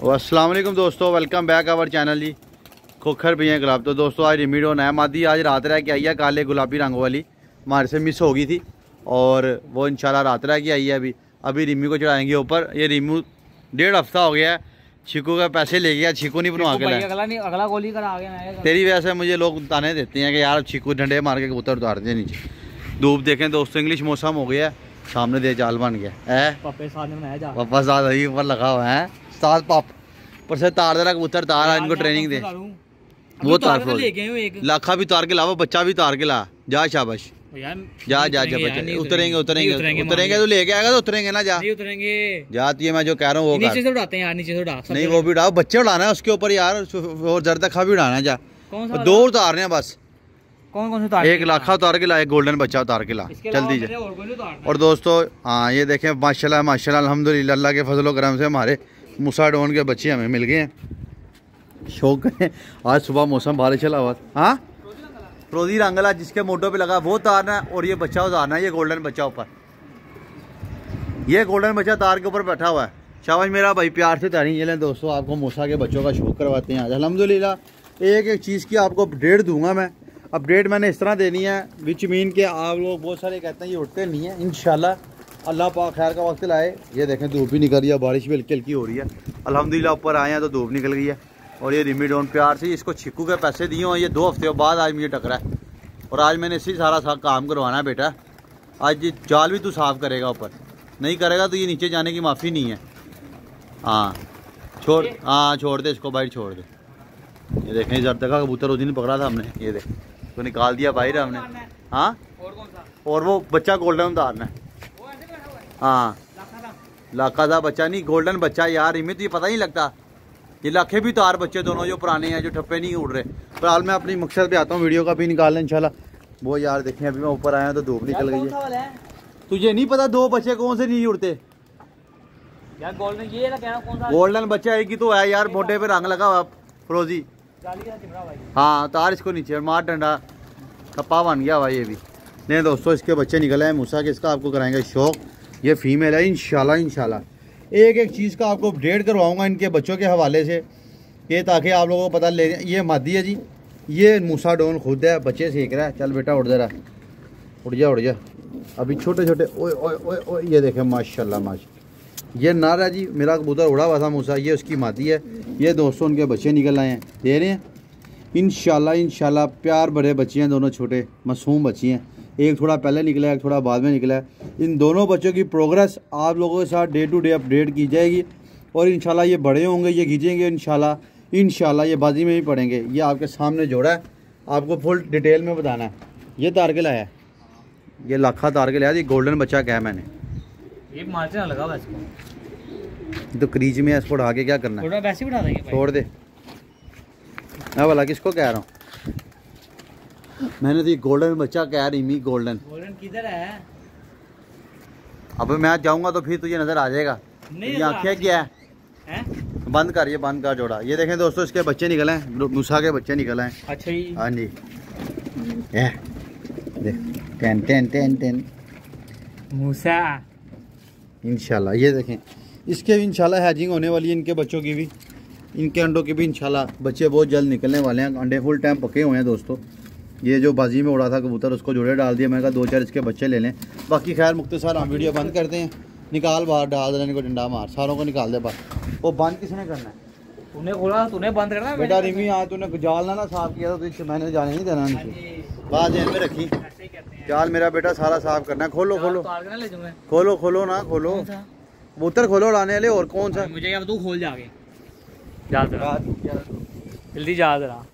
असलम दोस्तों welcome back our channel जी। खोखर भी हैं गुलाब तो दोस्तों आज रिमीडो नया मादी आज रात रह के आई है काले गुलाबी रंग वाली। हमारे से मिस हो गई थी। और वो इंशाल्लाह रात रह के आई है अभी। अभी रिमी को चढ़ाएँगे ऊपर। ये रिमू डेढ़ हफ़्ता हो गया है। छिकू का पैसे ले गया छिकू नहीं बनवा के अगला नहीं अगला गोली कर आ गया तेरी वजह से मुझे लोग ताने देते हैं कि यार छिकू डंडे मार के कबूतर उतार दे नीचे। धूप देखें दोस्तों इंग्लिश मौसम हो गया सामने दे जाल बन गया। है पापे साथ में बनाया जा। साथ ऊपर लगा हुआ है। साथ पाप। पर से तार दे रहा कबूतर तार आ, इनको ट्रेनिंग दे। वो तार फ्रोज ले गए एक। लाखा भी तार के ला वो बच्चा भी तार के ला। जा शाबाश। जा जा जा बच्चे। उतरेंगे उतरेंगे। उतरेंगे। तो लेके आएगा तो उतरेंगे ना जा। उतरेंगे। जा तो ये मैं जो कह रहा हूँ वो नीचे से उड़ाते हैं यार नीचे से उड़ा नहीं वो भी उड़ाओ। बच्चे उड़ाना है उसके ऊपर यार और जरदखा भी उड़ाना है जा। दो उतारने हैं बस। कौन कौन से उतार एक लाखा उतार के ला एक गोल्डन बच्चा उतार के ला। जल्दी जा और कोई नहीं उतारना। और दोस्तों हाँ ये देखें माशाल्लाह माशाल्लाह अल्हम्दुलिल्लाह अल्लाह के फजलो करम से हमारे मूसा डोन के बच्चे हमें मिल गए हैं। शौक है। आज सुबह मौसम बारिश चला हुआ हाँ? रोजी रंगला जिसके मोटो पे लगा, वो उतारना है और ये बच्चा उतारना है ये गोल्डन बच्चा ऊपर। ये गोल्डन बच्चा तार के ऊपर बैठा हुआ है। शाबाश मेरा भाई, प्यार से तारी ये लें दोस्तों, आपको मूसा के बच्चों का शौक करवाते हैं आज। अल्हम्दुलिल्लाह, एक एक चीज़ की आपको अपडेट दूँगा मैं। अपडेट मैंने इस तरह देनी है विच मीन के आप लोग बहुत सारे कहते हैं, ये उठते नहीं है। इन अल्लाह पाक खैर का वक्त लाए। ये देखें धूप भी निकल रही है बारिश भी हल्की हल्की हो रही है। अलहमदिल्ला ऊपर आए हैं तो धूप निकल गई है। और ये रिमीडोन प्यार से इसको छिक्कू के पैसे दिए हुए ये दो हफ़्ते बाद आज मुझे टकरा है। और आज मैंने इसी सारा सा काम करवाना है बेटा। आज ये जाल भी तू साफ़ करेगा ऊपर। नहीं करेगा तो ये नीचे जाने की माफ़ी नहीं है। हाँ छोड़ हाँ छोड़ दे इसको बाइट छोड़ दे। ये देखें जब तक कबूतर उस दिन पकड़ा था हमने। ये देख तो निकाल दिया बाहर हमने। हाँ? और वो बच्चा गोल्डन उतारना है। है। लाखा था बच्चा नहीं गोल्डन बच्चा यार इमें तो ये पता नहीं लगता। ये लाखे भी तार बच्चे दोनों जो पुराने हैं जो ठप्पे नहीं उड़ रहे। फ़िलहाल मैं अपनी मकसद पे आता हूँ वीडियो का भी निकाल लें इंशाल्लाह। वो यार देखें अभी मैं ऊपर आया तो धूप निकल गई है। तुझे नहीं पता दो बच्चे कौन से नहीं उड़ते। गोल्डन बच्चा एक ही तो है यार मोटे पे रंग लगा हुआ फरोजी। हाँ तार इसको नीचे मार डंडा। ठप्पा बन गया भाई ये भी। नहीं दोस्तों इसके बच्चे निकले हैं मूसा के इसका आपको कराएँगे? शौक। ये फीमेल है, इंशाल्लाह इंशाल्लाह। एक एक चीज़ का आपको अपडेट करवाऊँगा इनके बच्चों के हवाले से, ये ताकि आप लोगों को पता ले, ये मादी है जी, ये मूसा डोन खुद है, बच्चे सीख रहा है। चल बेटा, उड़ जरा उड़ जा उड़ जा। अभी छोटे छोटे, ओए ओए ओए ओए, ये देखें, माशाल्लाह माशा ये नार जी, मेरा कबूतर उड़ा हुआ था मूसा, ये उसकी मादी है। ये दोस्तों उनके बच्चे निकल आए हैं। दे रहे हैं। इनशाला इनशाला प्यार भरे बच्चे हैं, दोनों छोटे, मासूम बच्ची हैं। एक थोड़ा पहले निकला है एक थोड़ा बाद में निकला है। इन दोनों बच्चों की प्रोग्रेस आप लोगों के साथ डे टू डे अपडेट की जाएगी और इंशाल्लाह ये बड़े होंगे ये खींचेंगे इन इंशाल्लाह ये बाजी में भी पड़ेंगे। ये आपके सामने जोड़ा है। आपको फुल डिटेल में बताना है। ये तार के लाया ये लाखा तार के लाया ये गोल्डन बच्चा क्या है मैंने। ये मारते ना लगा हुआ इसको। तो क्रीज में इसको उठा के क्या करना है? थोड़ा वैसे ही बिठा देंगे छोड़ दे। मैं बोला किसको कह रहा हूँ? मैंने तो ये गोल्डन बच्चा कह रही मी गोल्डन। गोल्डन किधर है? अब मैं जाऊँगा तो फिर तुझे नज़र आ जाएगा। नहीं ये आँखें क्या है? हैं? बंद कर ये बंद कर जोड़ा। ये देखें दोस्तों इसके बच्चे निकले हैं मूसा के बच्चे निकले हैं। अच्छा ही हाँ जी। Ten ten ten ten. Musa. इंशाल्लाह ये देखें। इसके भी इंशाल्लाह हैजिंग होने वाली है इनके बच्चों की भी। इनके अंडों के भी इंशाल्लाह बच्चे बहुत जल्द निकलने वाले हैं। अंडे फुल टाइम पके हुए हैं दोस्तों। ये जो बाजी में उड़ा था कबूतर उसको जोड़े डाल दिया। मैंने कहा दो चार इसके बच्चे ले लें। बाकी खैर मुख्तसर हम वीडियो बंद करते हैं। निकाल बाहर डाल देने को डंडा मार। सारों को निकाल दे बाहर। वो बंद किसने करना है? तूने खोला तूने बंद करना बेटा रिमी यहाँ तूने जाल ना ना साफ़ किया था तो मैंने जाने नहीं देना बात जेब में रखी। ऐसे ही कहते हैं। जाल मेरा बेटा सारा साफ़ करना है। खोलो खोलो। जाऊँगा खोलो खोलो ना खोलो। कबूतर खोलो उड़ाने वाले और कौन सा? मुझे तू खोल जाके जल्दी जा जरा।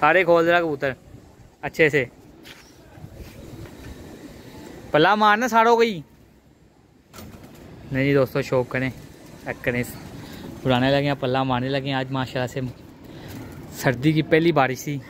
सारे खोल जरा कबूतर, अच्छे से। पल्ला मारना साड़ो गई। नहीं जी दोस्तों, शौक करें चेक करें। उड़ाने लगे हैं, पल्ला मारने लगे हैं। आज माशाल्लाह से सर्दी की पहली बारिश थी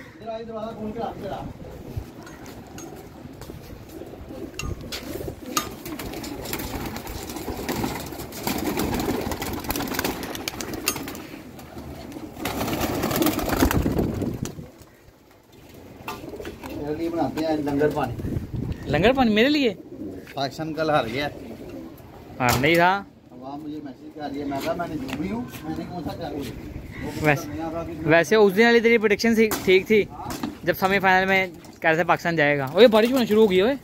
लिए बनाते हैं लंगर पानी लंगर पानी मेरे लिए? पाकिस्तान कल हार गया। हार नहीं था। रही है कहा हूँ वैसे वैसे उस दिन वाली तेरी प्रोडिक्शन ठीक थी जब सेमीफाइनल में कैसे पाकिस्तान जाएगा। ओए बारिश होना शुरू हो गई ओए।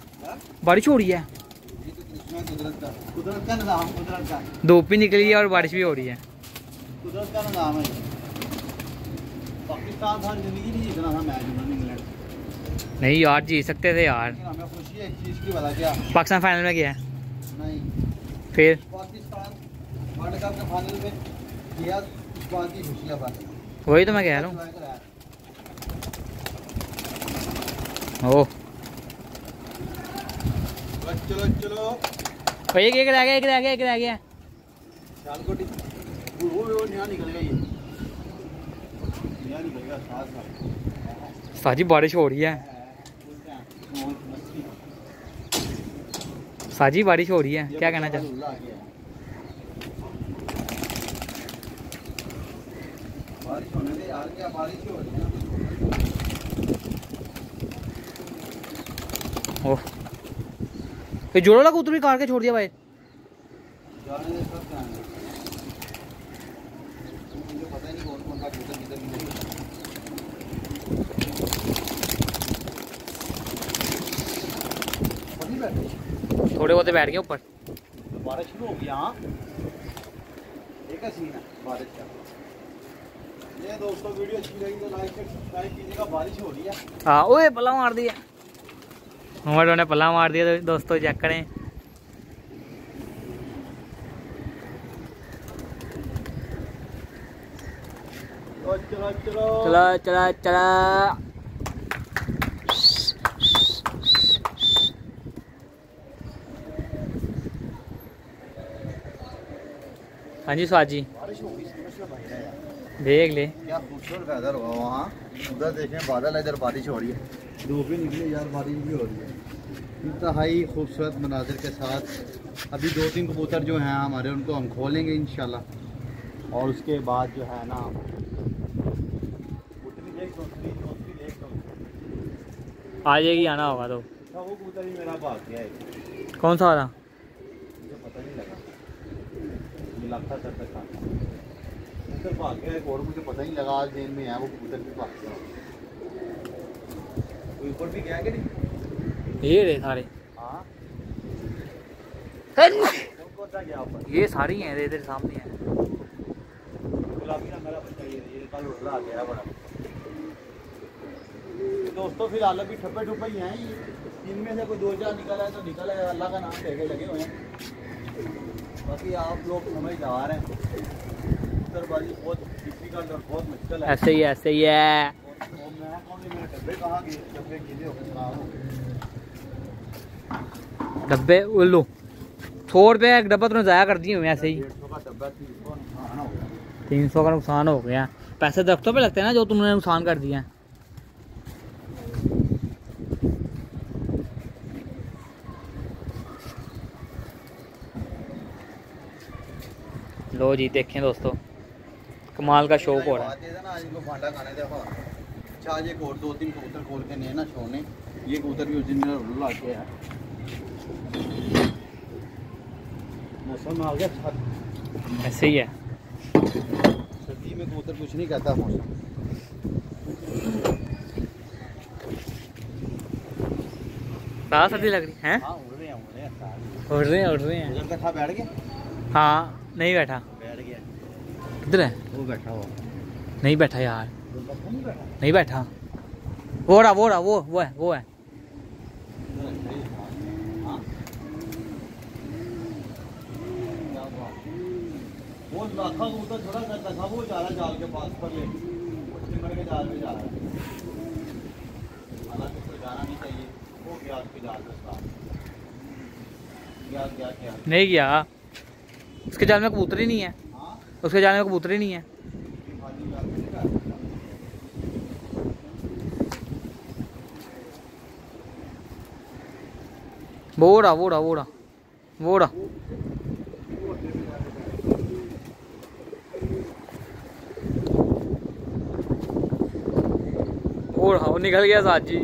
बारिश हो रही है। का धूप भी निकली है और बारिश भी हो रही है। है। ये। पाकिस्तान सारी ज़िंदगी नहीं जीतना था मैच नहीं यार जीत सकते थे यार। की पाकिस्तान फाइनल में गया। नहीं फिर? के की वही तो मैं कह रहा हूँ। चलो चलो गया एक रह गया, एक रह गया कोटी वो वो निकल निकल गया। साथ साथ साजी, बारिश हो रही है मौज मस्ती साजी बारिश हो रही है। क्या कहना चाह? चाह बारिश होने दे यार क्या बारिश रही है ओह। ये जोड़ो लगा उतर भी कार के छोड़ दिया भाई। थोड़े बहुत बैठ गए ऊपर। बारिश शुरू हो हाँ। एक सीन है बारिश का। ये दोस्तों वीडियो अच्छी लगी तो लाइक सब्सक्राइब कीजिएगा बारिश हो रही है। हाँ ओए पल्ला मार दिया। हमारे ने पल्ला मार दिया तो दोस्तों चेक करें। चलो चलो। चला चला चला। हाँ जी स्वाद जी देख ले। क्या खूबसूरत वेदर हुआ वहाँ। उधर देखें बादल है, इधर बारिश हो रही है। धूप भी निकली यार बारिश भी हो रही है। इंतहाई खूबसूरत मनाजिर के साथ। अभी दो तीन कबूतर जो हैं हमारे उनको हम खोलेंगे इन और उसके बाद जो है ना देख दूसरी आ जाएगी आना होगा तो। कबूतर मेरा भाग गया है। कौन सा वाला मुझे पता नहीं लगा लगता सर तक था कबूतर भाग गया एक और मुझे पता नहीं लगा आज दिन में है वो कबूतर भी भाग गया कोई ऊपर भी गया कि नहीं? ये रे सारे। हाँ। ये सारी हैं इधर सामने हैं। गुलाबी रंग वाला बच्चा ये ये कल उड़ रहा गया बड़ा। दोस्तों फ़िलहाल अभी ठप्पे ठुप्पे ही हैं इनमें से कोई दो चार निकल है तो निकल है अल्लाह का नाम लेके लगे हुए हैं। बाकी आप लोग समझदार हैं। उत्तरबाजी बहुत डिफ़िकल्ट और बहुत मुश्किल है। ऐसे ही ऐसे ही है। डब्बे हो हो उल्लू सौ रुपये एक डब्बा तुमने ज़ाया कर दिए हुए ऐसे ही। तीन सौ हो का नुकसान हो गया। पैसे दरख्तों पे लगते हैं ना जो तुमने नुकसान कर दिया लो जी देखें दोस्तों। कमाल का शौक हो। रहा है ये देखो अच्छा आज एक और दो तीन कबूतर खोल के नहीं ना छोड़ने ये कबूतर भी उस दिन के है। मौसम आ गया ऐसे ही है। सर्दी में कबूतर कुछ नहीं कहता मौसम। ज़्यादा सर्दी लग रही है हाँ? उड़ रहे हैं उड़ रहे हैं उड़ रहे हैं हैं। बैठ गया? हाँ नहीं बैठा। किधर है। वो बैठा हुआ। नहीं बैठा यार। नहीं बैठा। वो रहा वो रहा वो वो है वो है। उधर था। क्या बात। वो लाखा कबूतर थोड़ा करता था वो जा रहा जाल के पास पर ले। वो सिमर के जाल में जा रहा हालाँकि कोई जाना नहीं चाहिए। वो गया उसके जाल में उसका। गया गया क्या नहीं गया। उसके जाल में कबूतर ही नहीं हाँ। उसके जाने में कबूतर ही नहीं है। वोड़ा वोड़ा वोड़ा वोड़ा सकता। वो निकल गया साथ जी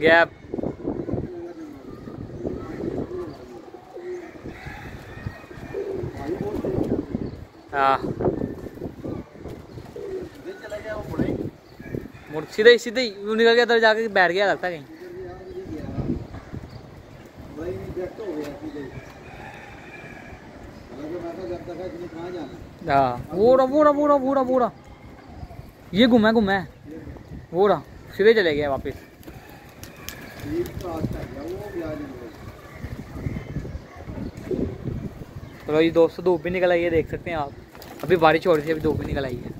गैप। हाँ। ये सीधे सीधे निकल गया जाके बैठ गया लगता कहीं। हो। वो रहा वो रहा वो ये घूमा घूमा। वो रहा सीधे चले गया वापस। चलो ये दोस्तों, धूप भी निकल है, देख सकते हैं आप। अभी बारिश हो रही थी अभी धूप भी निकल आई है।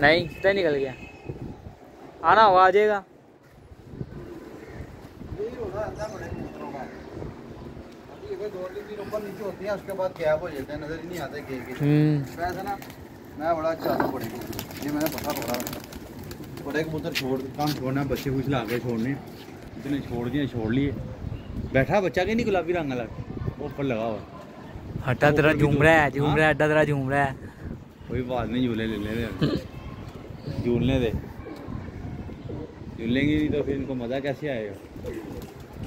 नहीं सीधा निकल गया? आना होगा आ जाएगा। यही होगा अंदर बड़े कबूतरों का अभी ये दो तीन दिन ऊपर नीचे होती हैं उसके बाद गैप हो जाते हैं नज़र ही नहीं आते के के हम्म। वैसे ना मैं बड़ा चाहता हूँ ये मैंने पता पकड़ा बड़े कबूतर छोड़ काम छोड़ना बच्चे कुछ ला के छोड़ने इतने छोड़ दिए छोड़ लिए बैठा बच्चा के नहीं गुलाबी रंग ऊपर लगा हुआ हटा तेरा झूम रहा है झूम रहा है हटा तेरा झूम रहा है। कोई बात नहीं झूले ले ले झूलने दे। झूलेंगे नहीं तो फिर इनको मज़ा कैसे आएगा?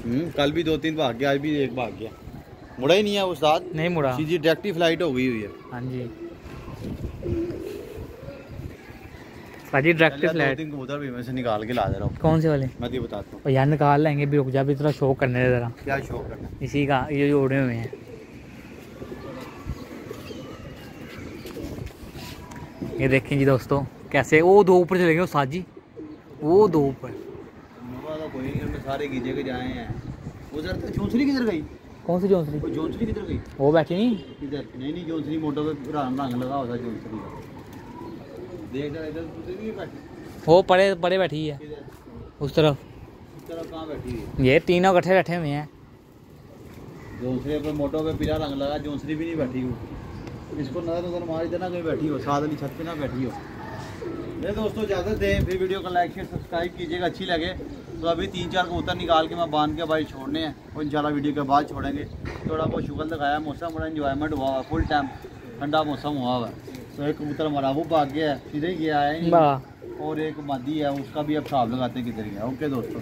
हम्म कल भी दो तीन भाग गया आज भी एक भाग गया। मुड़ा ही नहीं है उस्ताद नहीं मुड़ा। सीधी डायरेक्ट फ़्लाइट हो गई हुई है। हाँ जी। डायरेक्ट तीन कबूतर भी मैं से निकाल के ला दे रहा हूँ। कौन से वाले? मैं तो बताता हूँ। यार निकाल लेंगे भी रुक जा भी तेरा शो करने दे जरा। क्या शौक करना इसी का ये जो उड़े हुए हैं। ये देखें जी दोस्तों कैसे वो दो ऊपर चले गए वो साजी? वो दो ऊपर। तो कोई नहीं उनमें सारे गीजे के जाए हैं। उधर किधर गई? कौन सी जोंसरी? जोंसरी किधर गई? वो बैठी नहीं? इधर नहीं नहीं जोंसरी मोटो पे रंग रंग लगा होता जोंसरी देख इधर नहीं बैठी। वो पड़े पड़े बैठी है उस तरफ़। इस तरफ़ कहाँ बैठी है? ये तीनों इकट्ठे बैठे हुए हैं। जोंसरी पे मोटो पे पीला रंग लगा जोंसरी भी नहीं बैठी हो इसको नज़र नज़र मार देना कहीं बैठी हो साथ वाली छत पे ना बैठी हो। ये दोस्तों इजाज़त दें। फिर वीडियो को लाइक शेयर सब्सक्राइब कीजिएगा अच्छी लगे। तो अभी तीन चार कबूतर निकाल के मैं बाँध के भाई छोड़ने हैं। और इंशाल्लाह वीडियो के बाद छोड़ेंगे। थोड़ा बहुत शुगर दिखाया मौसम बड़ा इन्जॉयमेंट हुआ हुआ फुल टाइम ठंडा मौसम हुआ हुआ। तो एक कबूतर हमारा वो भाग गया है। सीधे गया है और एक मादी है उसका भी अब हिसाब लगाते हैं किधर गया ओके दोस्तों।